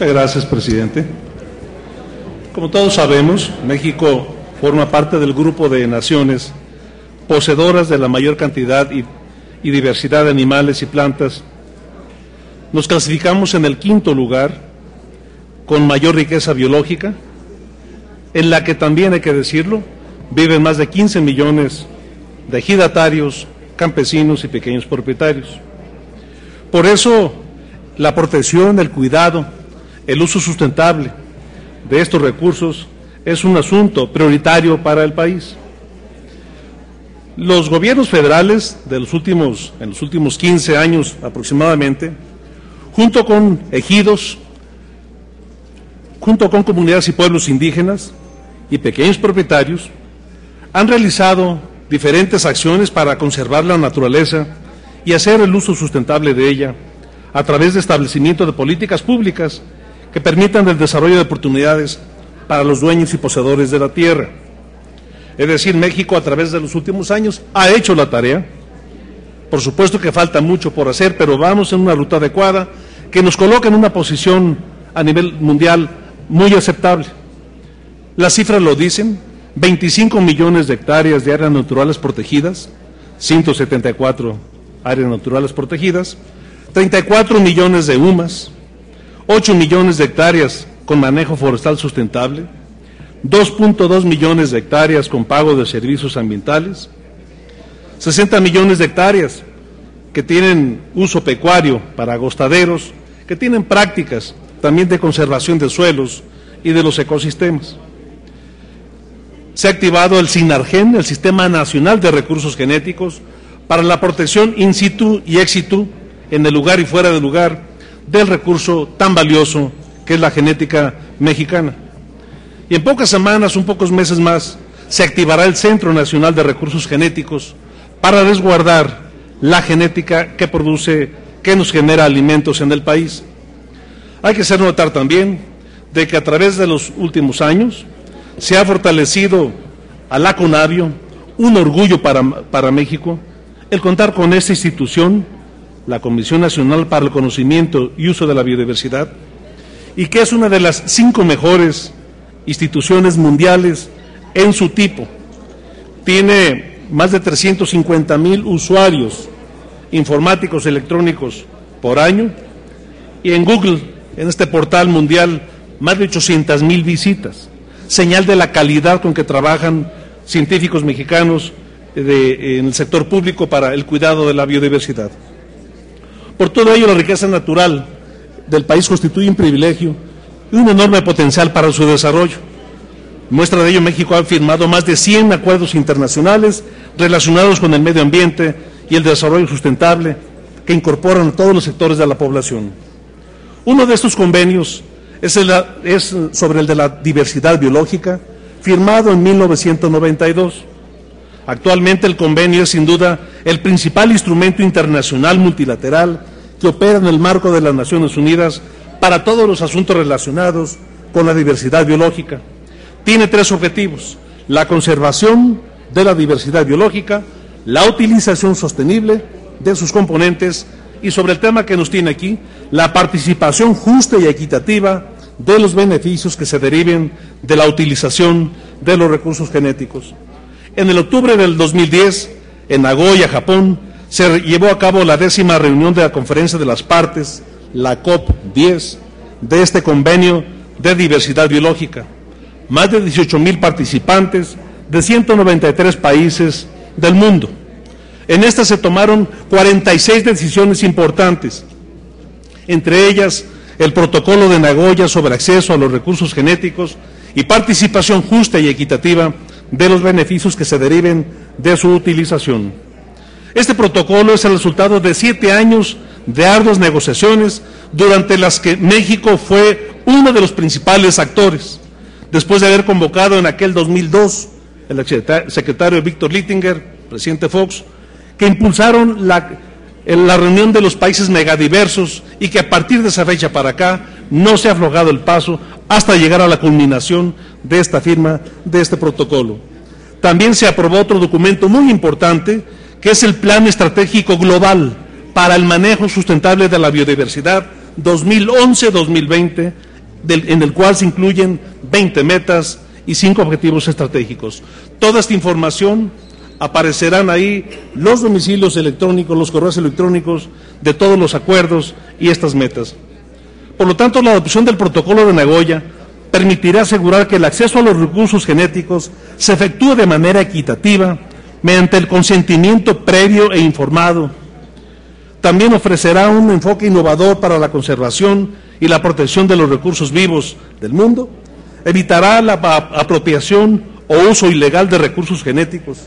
Muchas gracias, presidente. Como todos sabemos, México forma parte del grupo de naciones poseedoras de la mayor cantidad y, y diversidad de animales y plantas. Nos clasificamos en el quinto lugar, con mayor riqueza biológica, en la que también hay que decirlo, viven más de 15 millones de ejidatarios, campesinos y pequeños propietarios. Por eso, la protección, el cuidado, el uso sustentable de estos recursos es un asunto prioritario para el país. Los gobiernos federales de los últimos, en los últimos 15 años aproximadamente, junto con ejidos, junto con comunidades y pueblos indígenas y pequeños propietarios, han realizado diferentes acciones para conservar la naturaleza y hacer el uso sustentable de ella a través de establecimiento de políticas públicas que permitan el desarrollo de oportunidades para los dueños y poseedores de la tierra. Es decir, México a través de los últimos años ha hecho la tarea. Por supuesto que falta mucho por hacer, pero vamos en una ruta adecuada que nos coloca en una posición a nivel mundial muy aceptable. Las cifras lo dicen, 25 millones de hectáreas de áreas naturales protegidas, 174 áreas naturales protegidas, 34 millones de humas, 8 millones de hectáreas con manejo forestal sustentable, 2.2 millones de hectáreas con pago de servicios ambientales, 60 millones de hectáreas que tienen uso pecuario para agostaderos, que tienen prácticas también de conservación de suelos y de los ecosistemas. Se ha activado el SINARGEN, el Sistema Nacional de Recursos Genéticos, para la protección in situ y ex situ, en el lugar y fuera del lugar, del recurso tan valioso que es la genética mexicana. Y en pocas semanas, un pocos meses más, se activará el Centro Nacional de Recursos Genéticos para resguardar la genética que produce, que nos genera alimentos en el país. Hay que hacer notar también de que a través de los últimos años se ha fortalecido a la CONAVIO, un orgullo para, para México, el contar con esta institución, la Comisión Nacional para el Conocimiento y Uso de la Biodiversidad, y que es una de las cinco mejores instituciones mundiales en su tipo. Tiene más de 350 mil usuarios informáticos electrónicos por año y en Google, en este portal mundial, más de 800 mil visitas, señal de la calidad con que trabajan científicos mexicanos de, en el sector público para el cuidado de la biodiversidad. Por todo ello, la riqueza natural del país constituye un privilegio y un enorme potencial para su desarrollo. Muestra de ello, México ha firmado más de 100 acuerdos internacionales relacionados con el medio ambiente y el desarrollo sustentable que incorporan a todos los sectores de la población. Uno de estos convenios es, el, es sobre el de la diversidad biológica, firmado en 1992. Actualmente el convenio es sin duda el principal instrumento internacional multilateral que opera en el marco de las Naciones Unidas para todos los asuntos relacionados con la diversidad biológica. Tiene tres objetivos, la conservación de la diversidad biológica, la utilización sostenible de sus componentes y sobre el tema que nos tiene aquí, la participación justa y equitativa de los beneficios que se deriven de la utilización de los recursos genéticos. En el octubre del 2010, en Nagoya, Japón, se llevó a cabo la décima reunión de la Conferencia de las Partes, la COP10, de este convenio de diversidad biológica. Más de 18 mil participantes de 193 países del mundo. En esta se tomaron 46 decisiones importantes, entre ellas el protocolo de Nagoya sobre acceso a los recursos genéticos y participación justa y equitativa de los beneficios que se deriven de su utilización. Este protocolo es el resultado de siete años de arduas negociaciones durante las que México fue uno de los principales actores, después de haber convocado en aquel 2002 el secretario Víctor Littinger, presidente Fox, que impulsaron la, la reunión de los países megadiversos y que a partir de esa fecha para acá no se ha aflojado el paso hasta llegar a la culminación de esta firma de este protocolo. También se aprobó otro documento muy importante, que es el Plan Estratégico Global para el Manejo Sustentable de la Biodiversidad 2011-2020, en el cual se incluyen 20 metas y 5 objetivos estratégicos. Toda esta información aparecerán ahí los domicilios electrónicos, los correos electrónicos de todos los acuerdos y estas metas. Por lo tanto, la adopción del protocolo de Nagoya permitirá asegurar que el acceso a los recursos genéticos se efectúe de manera equitativa mediante el consentimiento previo e informado. También ofrecerá un enfoque innovador para la conservación y la protección de los recursos vivos del mundo, evitará la apropiación o uso ilegal de recursos genéticos,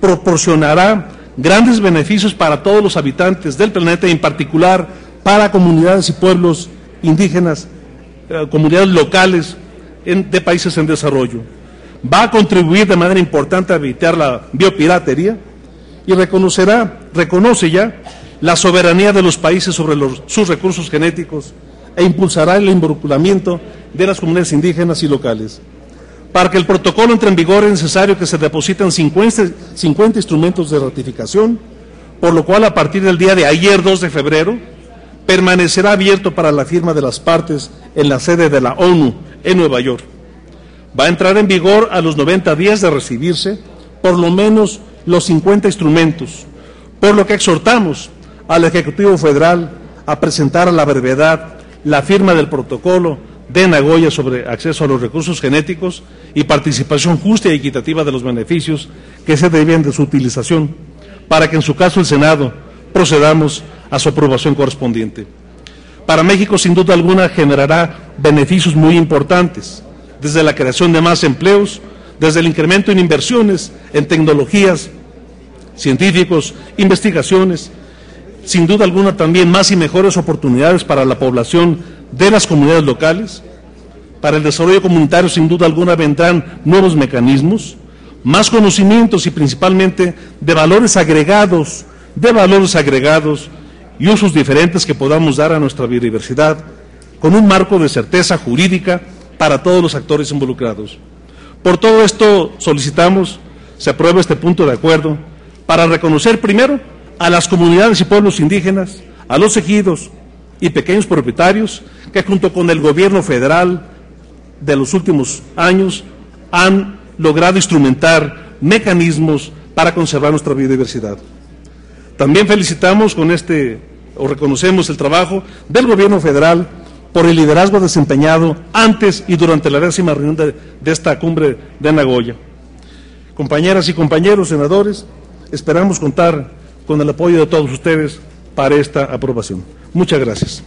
proporcionará grandes beneficios para todos los habitantes del planeta y en particular para comunidades y pueblos indígenas, eh, comunidades locales de países en desarrollo. Va a contribuir de manera importante a evitar la biopiratería y reconocerá, reconoce ya la soberanía de los países sobre sus recursos genéticos e impulsará el involucramiento de las comunidades indígenas y locales. Para que el protocolo entre en vigor es necesario que se depositen 50, 50 instrumentos de ratificación, por lo cual a partir del día de ayer, 2 de febrero, permanecerá abierto para la firma de las partes en la sede de la ONU en Nueva York. Va a entrar en vigor a los 90 días de recibirse por lo menos los 50 instrumentos, por lo que exhortamos al Ejecutivo Federal a presentar a la brevedad la firma del protocolo de Nagoya sobre acceso a los recursos genéticos y participación justa y equitativa de los beneficios que se deben de su utilización, para que en su caso el Senado procedamos a su aprobación correspondiente. Para México, sin duda alguna, generará beneficios muy importantes, desde la creación de más empleos, desde el incremento en inversiones, en tecnologías, científicos, investigaciones, sin duda alguna también más y mejores oportunidades para la población de las comunidades locales. Para el desarrollo comunitario, sin duda alguna, vendrán nuevos mecanismos, más conocimientos y principalmente de valores agregados, de valores agregados y usos diferentes que podamos dar a nuestra biodiversidad, con un marco de certeza jurídica para todos los actores involucrados. Por todo esto solicitamos se apruebe este punto de acuerdo para reconocer primero a las comunidades y pueblos indígenas, a los ejidos y pequeños propietarios que junto con el gobierno federal de los últimos años han logrado instrumentar mecanismos para conservar nuestra biodiversidad. También felicitamos con este, o reconocemos el trabajo del gobierno federal por el liderazgo desempeñado antes y durante la décima reunión de, esta cumbre de Nagoya. Compañeras y compañeros senadores, esperamos contar con el apoyo de todos ustedes para esta aprobación. Muchas gracias.